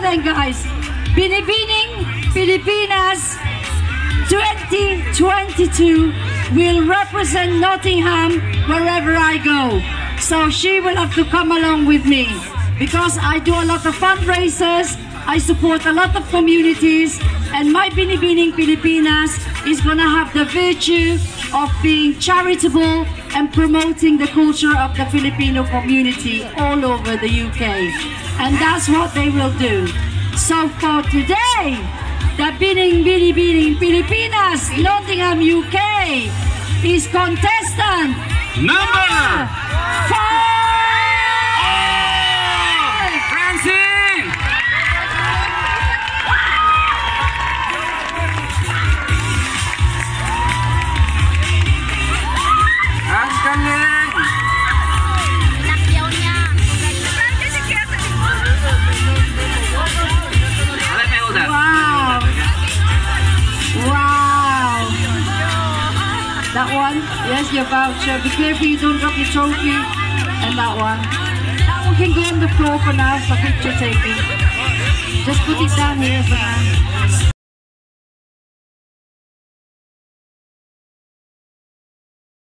then, guys. Binibining Pilipinas 2022 will represent Nottingham wherever I go. So she will have to come along with me because I do a lot of fundraisers, I support a lot of communities, and my Binibining Pilipinas is going to have the virtue of being charitable and promoting the culture of the Filipino community all over the UK. And that's what they will do. So for today, the Bining Bini Bining Pilipinas, Nottingham, UK is contestant Number That one, yes, your voucher. Be careful you don't drop your trophy. And that one. That one can go on the floor for now for picture taking. Just put it down here for now.